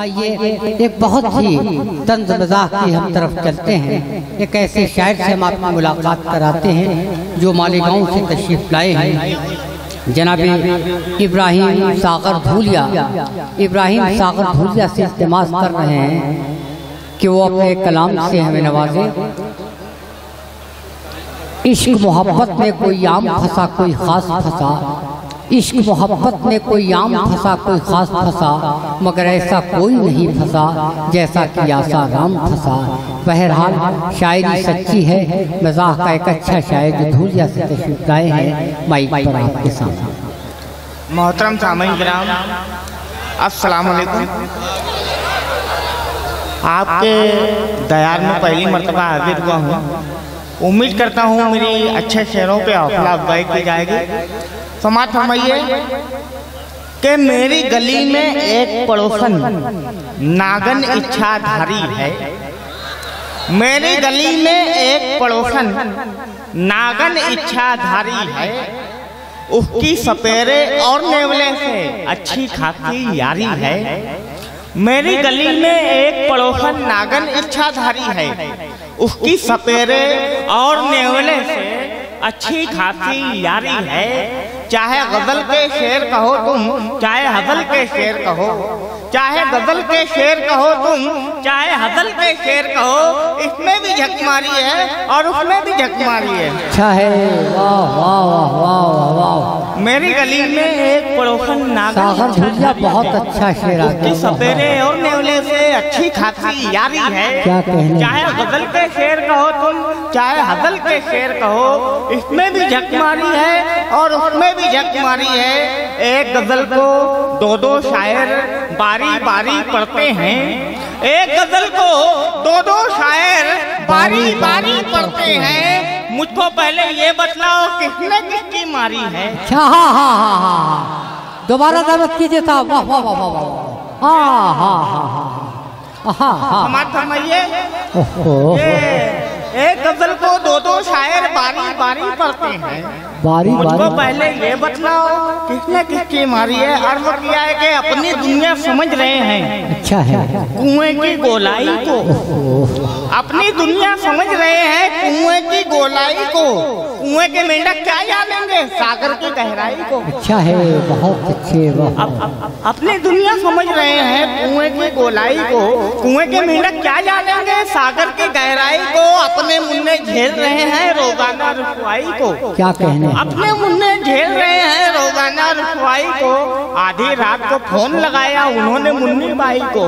आइए, एक बहुत ही तंज मज़ाक की हम तरफ़ चलते हैं। एक ऐसे शायर से हम आपकी मुलाकात कराते हैं, जो मालेगांव से तशरीफ़ लाए हैं। जनाब इब्राहिम सागर धूलिया इब्राहिम सागर धूलिया से इस्तेमाल कर रहे हैं कि वो अपने कलाम से हमें नवाजे। इश्क मोहब्बत में कोई आम फंसा, कोई खास फंसा। इश्क मोहब्बत में कोई आम फंसा, कोई खास फंसा, मगर ऐसा कोई नहीं फंसा जैसा कि आसा राम फंसा। बहरहाल, शायरी सच्ची है, मज़ाक का एक अच्छा शायर जो धूलिया से तशरीफ़ लाए हैं माइक पर आपके सामने। मोहतरम सामीन ग्राम अस्सलाम आपके दयाल में पहली मरतबा हाजिर हुआ हूँ। उम्मीद करता हूँ मेरी अच्छे शेरों पे हौसला अफजाई की जाएगी। समाज फरमाइए कि मेरी गली में एक पड़ोसन, नागन इच्छाधारी है। मेरी गली में एक पड़ोसन, नागन इच्छाधारी है। उसकी सपेरे और नेवले से अच्छी खासी यारी है। मेरी गली में एक पड़ोसन, नागन इच्छाधारी है। उसकी सपेरे और नेवले से अच्छी खासी यारी है। चाहे गज़ल के शेर कहो तुम चाहे हजल के शेर कहो चाहे गज़ल के शेर कहो तुम चाहे हजल के शेर कहो इसमें भी झक मारी है और उसमें भी झक मारी है। अच्छा है वाह वाह वाह वाह वाह वाह। मेरी गली में एक पड़ोसन नागर बहुत अच्छा शेर आ उसकी गया सपेरे और नेवले से अच्छी खासी यारी है। क्या चाहे गज़ल के शेर कहो तुम चाहे हजल के शेर कहो इसमें भी झक मारी है और उसमें भी झक मारी है। एक गज़ल को दो दो शायर बारी बारी पढ़ते हैं। एक गज़ल को दो दो शायर बारी बारी पढ़ते हैं। मुझको पहले ये बतलाओ किसने किसकी मारी है? अच्छा हाँ हाँ हाँ हाँ हाँ। दोबारा दावत कीजिए साहब। वाह वाह वाह वाह वाह हाँ हाँ हाँ हाँ हाँ। हाँ ओहो। ये एक गज़ल को दो दो शायर बारी बारी पढ़ते हैं। बारी मुझको बारी। पहले ये बतलाओ किसने किसकी मारी है अर्ज़ किया है कि अपनी दुनिया समझ रहे हैं। अच्छा है। कुएँ की गोलाई को। अपनी दुनिया समझ रहे हैं कुएँ की गोलाई को। कुएँ के मेंढक क्या जानेंगे सागर की गहराई को। अच्छा है बहुत अच्छे अप, अपनी दुनिया समझ रहे हैं कुएँ की गोलाई को। कुएँ के मेंढक क्या जानेंगे सागर की गहराई को अपने मुन्ने झेल रहे हैं रोज़ाना रुसवाई को। क्या कहने अपने मुन्ने झेल रहे हैं रोज़ाना रुसवाई को। आधी रात को फ़ोन लगाया उन्होंने मुन्नी बाई को।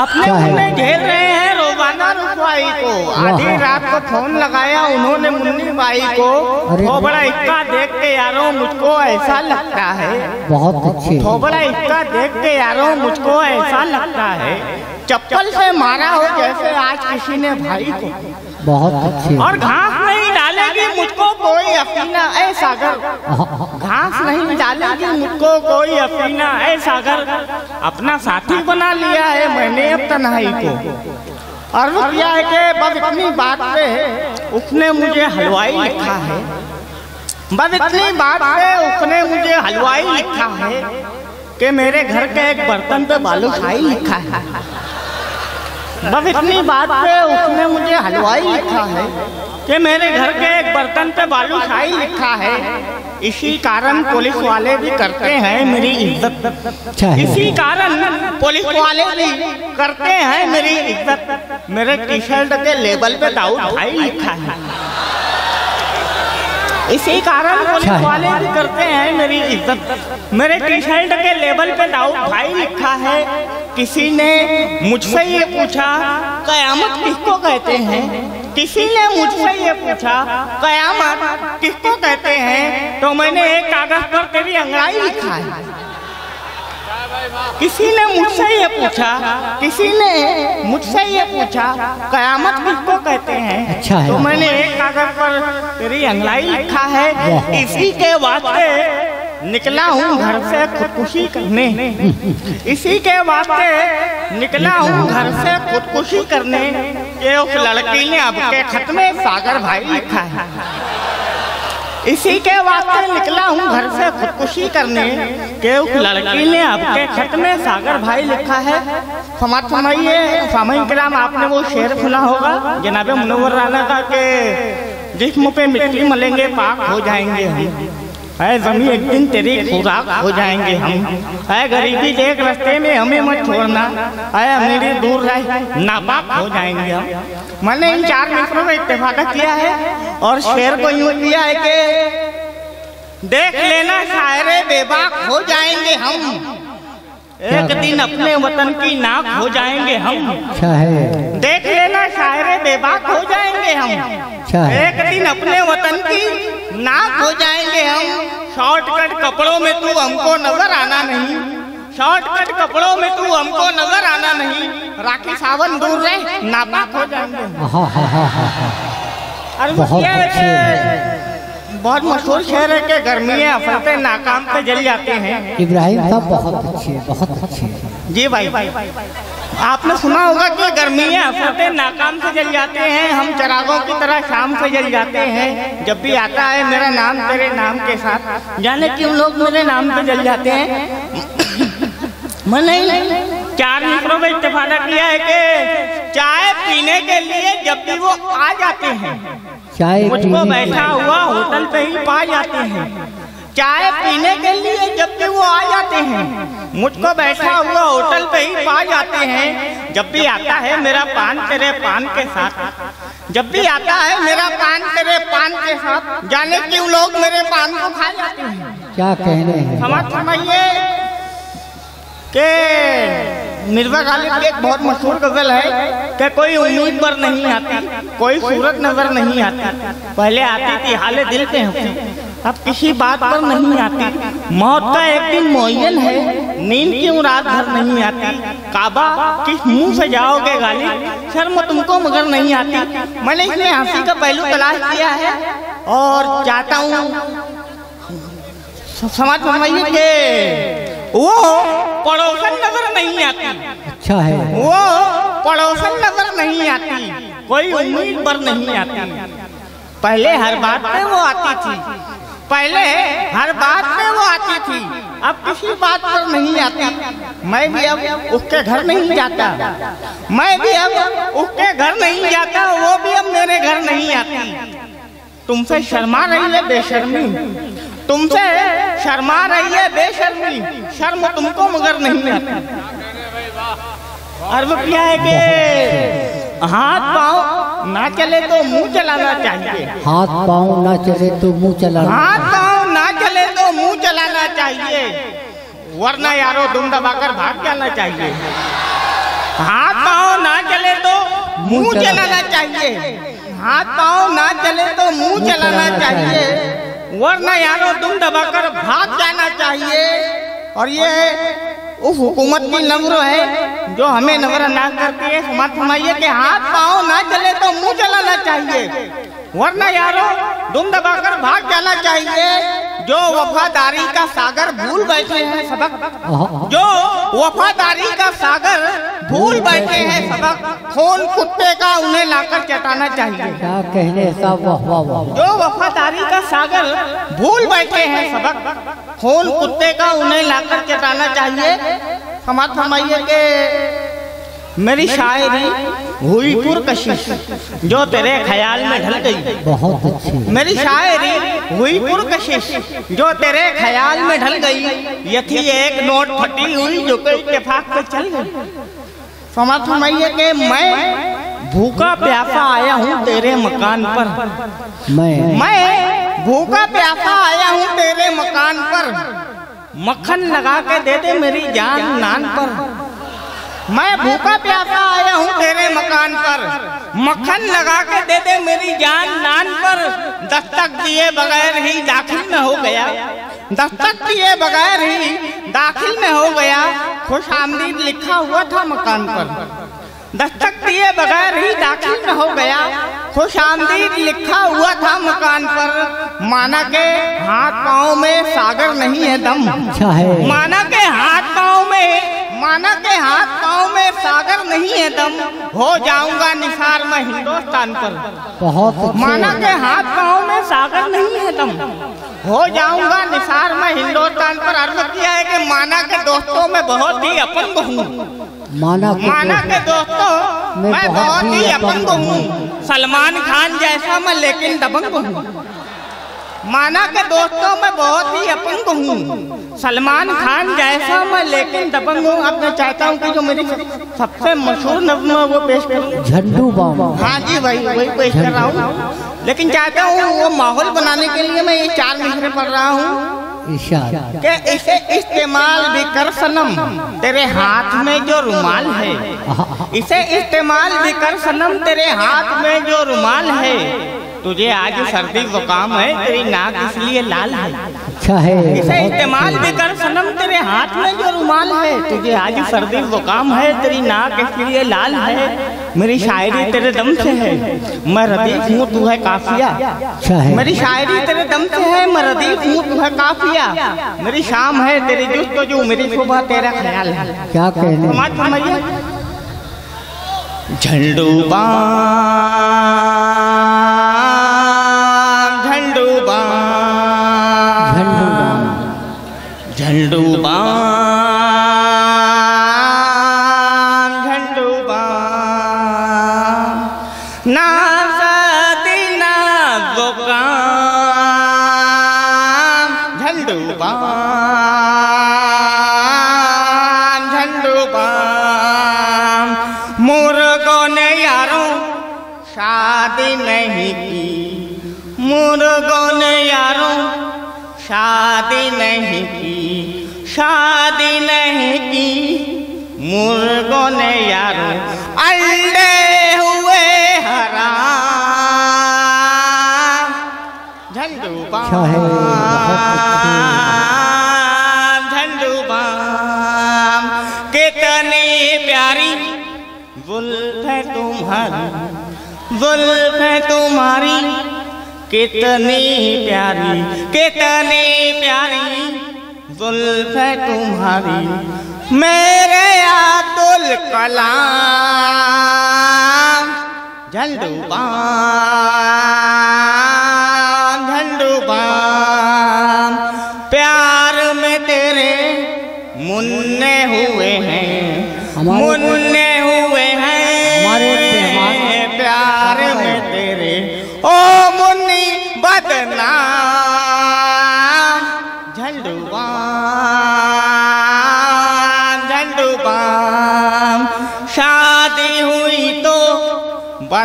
अपने मुन्ने झेल रहे हैं रोज़ाना रुसवाई को। आधी रात को फ़ोन लगाया उन्होंने मुन्नी बाई को। थोबड़ा इक्का देख के यारों मुझको ऐसा लगता है। बहुत अच्छे। तो बड़ा इक्का देख के यारों मुझको ऐसा लगता है। चप्पल से मारा हो जैसे आज किसी ने भाई को। बहुत अच्छे। और घास नहीं डालेगी मुझको कोई अफीना ऐ सागर। घास नहीं डालेगी मुझको कोई अफीना ऐ सागर। अपना साथी बना लिया है मैंने अब तनाई को। वो किया है कि बस इतनी बात पे उसने मुझे हलवाई लिखा है। बस इतनी बात पे उसने मुझे हलवाई लिखा है कि मेरे घर के एक बर्तन पे बालू खाई लिखा है। बस इतनी बात पे उसने मुझे हलवाई लिखा है। कि मेरे घर के एक बर्तन पे बालू शाही लिखा है। इसी कारण पुलिस वाले भी करते हैं मेरी इज़्ज़त। इसी कारण पुलिस वाले भी करते हैं मेरी इज़्ज़त। मेरे टी शर्ट के लेबल पे दाऊद भाई लिखा है। इसी कारण पुलिस अच्छा वाले भी करते हैं मेरी इज़्ज़त। मेरे टी शर्ट के लेबल पे दाऊद भाई लिखा है किसी ने मुझसे ये पूछा कयामत किसको कहते हैं? किसी ने मुझसे ये पूछा कयामत किसको कहते हैं? तो मैंने एक कागज़ पर तेरी अंगड़ाई लिखा है। किसी ने मुझसे ये पूछा किसी ने मुझसे ये पूछा कयामत किसको कहते हैं? अच्छा है। तो मैंने एक कागज़ पर तेरी अंगड़ाई लिखा है इसी के वास्ते निकला हूँ घर से खुदकुशी करने। इसी के वास्ते निकला हूँ घर से खुदकुशी करने। ये उस लड़की ने अब के खत में सागर भाई लिखा है। इसी के वास्ते निकला हूँ घर से खुदकुशी करने। के उस लड़की ने आपके खत में सागर भाई लिखा है समाज सुनाइए सामयिक कराम आपने वो शेर सुना होगा जनाबे मुनवर राना का के जिस्म पे मिट्टी मलेंगे पाक हो जाएँगे हम। है जमी एक दिन तेरी खुराक हो जाएँगे हम। है, गरीबी देख रस्ते में हमें मत छोड़ना। है मेरी दूर रहे, नापाक हो जाएँगे हम। मैंने इन चार मित्रों में इत्तेफाक किया है और शेर को यूँ किया है कि, देख लेना सारे बेबाक हो जाएँगे हम। एक दिन अपने वतन की नाक हो जाएँगे हम। अच्छा है? देख लेना शायरे बेबाक हो जाएँगे हम। अच्छा है? एक दिन अपने वतन की नाक हो जाएँगे हम। शॉर्टकट कपड़ों में तू हमको नज़र आना नहीं। शॉर्टकट कपड़ों में तू हमको नज़र आना नहीं। राखी सावन दूर रहे नापाक हो जाएँगे बहुत अच्छे। बहुत मशहूर शहर है कि गर्मी है अफरते नाकाम पे जल जाते हैं। इब्राहिम साहब बहुत अच्छे बहुत अच्छे। जी भाई। भाई आपने सुना होगा कि गर्मी है अफरते नाकाम से जल जाते हैं हम चरागों की तरह शाम से जल जाते हैं। जब भी आता है मेरा नाम तेरे नाम के साथ। जाने क्यों लोग मेरे नाम पे जल जाते हैं? मैं नहीं चार मित्रों में इत्तेफाक किया है कि चाय पीने के लिए जब भी वो आ जाते हैं चाय मुझको बैठा हुआ होटल पे ही पा जाते हैं। चाय पीने के लिए जब भी वो आ जाते हैं मुझको बैठा हुआ होटल पे ही पा जाते हैं। जब भी आता है मेरा पान तेरे पान के साथ। जब भी आता है मेरा पान तेरे पान के साथ। जाने क्यों लोग मेरे पान को खा जाते हैं? क्या कहने हैं? समझ समझिए कि मिर्ज़ा गालिब की एक बहुत मशहूर गज़ल है कि कोई उम्मीद पर नहीं आती, कोई सूरत नज़र नहीं आती। पहले आती थी, हाले दिल पे हँसी। अब किसी बात पर नहीं आती। मौत का एक दिन मुयन है, नींद क्यों रात भर नहीं आती। काबा, किस मुँह से जाओगे गालिब? शर्म तुमको मगर नहीं आती। मैंने इसमें हँसी का पहलू तलाश किया है और चाहता हूँ। समाज कि वो पड़ोसन नज़र नहीं आती। अच्छा है। वो पड़ोसन नज़र नहीं आती। कोई उम्मीद पर नहीं आती। पहले हर बात में वो आती थी। पहले हर बात में वो आती थी। अब किसी बात पर नहीं आती। मैं भी अब उसके घर नहीं जाता। मैं भी अब उसके घर नहीं जाता। वो भी अब मेरे घर नहीं आती। तुमसे शर्मा रही है बेशर्मी। तुमसे शर्मा रही है बेशर्मी। शर्म तुमको मगर नहीं आती। और वो क्या है कि हाथ पाँव ना चले तो मुँह चलाना चाहिए। हाथ पाँव ना चले तो मुँह चला हाथ पाँव ना चले तो मुँह चलाना चाहिए। वरना यारो दुम दबाकर भाग जाना चाहिए। हाथ पाँव ना चले तो मुँह चलाना चाहिए। हाथ पाँव ना चले तो मुँह चलाना चाहिए। वरना यारो दुम दबाकर भाग जाना चाहिए। और ये उस हुकूमत की नम्र है जो हमें नजरअंदाज करती है। समाज समाइए कि हाथ पाओ ना चले तो मुँह चलाना चाहिए। वरना यारो दुम दबाकर भाग जाना चाहिए। जो वफादारी का सागर भूल बैठे हैं सबक। जो वफादारी का सागर भूल बैठे हैं सबक। खून कुत्ते का उन्हें लाकर चटाना चाहिए। क्या कहने साहब वाह वाह वाह जो वफादारी का सागर भूल बैठे हैं सबक। खून कुत्ते का उन्हें लाकर चटाना चाहिए। समाज फरमाइए कि मेरी शायरी हुई पुरकशिश जो तेरे ख्याल में ढल गई। बहुत अच्छी। मेरी शायरी हुई पुरकशिश जो तेरे ख्याल में ढल गई। ये थी एक नोट फटी हुई जो कोई इत्तेफाक पे चल गई। फरमाइए कि मैं भूखा प्यासा आया हूँ तेरे मकान पर। मैं। मैं भूखा प्यासा आया हूँ तेरे मकान पर। मक्खन लगा के दे दे मेरी जान नान पर। मैं भूखा प्यासा आया हूँ तेरे मकान पर। मक्खन लगा के दे दे मेरी जान नान पर। दस्तक दिए बगैर ही दाखिल में हो गया। दस्तक दिए बगैर ही दाखिल में हो गया। खुश आमदीद लिखा हुआ था मकान पर। दस्तक दिए बगैर ही दाखिल में हो गया। खुश आमदीद लिखा हुआ था मकान पर। माना के हाथ पाँव में सागर नहीं है दम। माना के हाथ पाँव में माना के हाथ पाँव में सागर नहीं है दम। हो जाऊँगा निसार में हिंदुस्तान पर। बहुत माना के हाथ पाँव में सागर नहीं है दम। हो जाऊँगा निसार में हिंदुस्तान पर। अर्ज़ किया है कि माना के दोस्तों में बहुत ही अपंग हूँ। माना के माना के दोस्तों मैं बहुत ही अपंग हूँ। सलमान खान जैसा मैं लेकिन दबंग हूँ। माना के दोस्तों मैं बहुत ही अपंग हूँ। सलमान खान जैसा मैं लेकिन दबंग हूँ अब मैं चाहता हूँ कि जो मेरी सबसे मशहूर नज्म है वो पेश करूँ। झंडू बाम। हाँ जी वही वही पेश कर रहा हूँ। लेकिन चाहता हूँ वो माहौल बनाने के लिए मैं ये चार मिसरे पढ़ रहा हूँ। कि इसे इस्तेमाल भी कर सनम। तेरे हाथ में जो रुमाल है इसे इस्तेमाल भी कर सनम। तेरे हाथ में जो रुमाल है तुझे आज सर्दी जुकाम है तेरी नाक इसलिए लाल है। अच्छा है। इसे इस्तेमाल भी कर सनम। तेरे हाथ में जो रुमाल है तुझे आज सर्दी जुकाम है तेरी नाक इसलिए लाल है। मेरी शायरी तेरे दम से है। मैं रदीफ हूँ तू है काफिया। अच्छा मेरी शायरी तेरे दम से है मैं रदीफ हूँ तू है काफिया। मेरी शाम है तेरी जुस्त तो जो मेरी सुबह तेरा ख्याल है। क्या कहने? झंडू बाम मुर्गों ने यारों शादी नहीं की मुर्गों ने यारों शादी नहीं की शादी नहीं की मुर्गों ने यारों अंडे हुए हराम झंडू अच्छा है, है तुम्हारी जुल्फ तुम्हारी। कितनी प्यारी कितनी प्यारी जुल्फ तुम्हारी। मेरे अब्दुल कलाम, झंडू बाम झंडू बाम।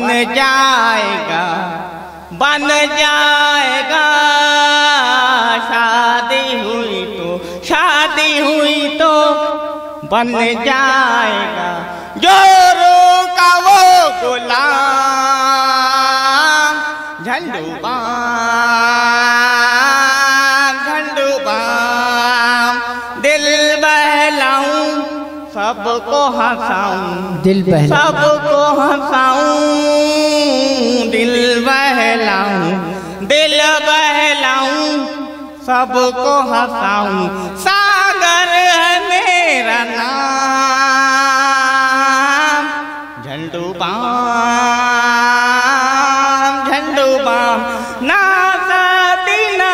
बन जाएगा बन जाएगा। शादी हुई तो शादी हुई तो बन जाएगा। जोरों का वो गुलाम झंडू बाम झंडू बाम दिल बहलाऊं सबको हंसाऊं दिल पहला सबको हंसाऊं। दिल बहलाऊं, सबको हंसाऊं। सागर है मेरा नाम, झंडू बाम झंडू बाम। ना सती ना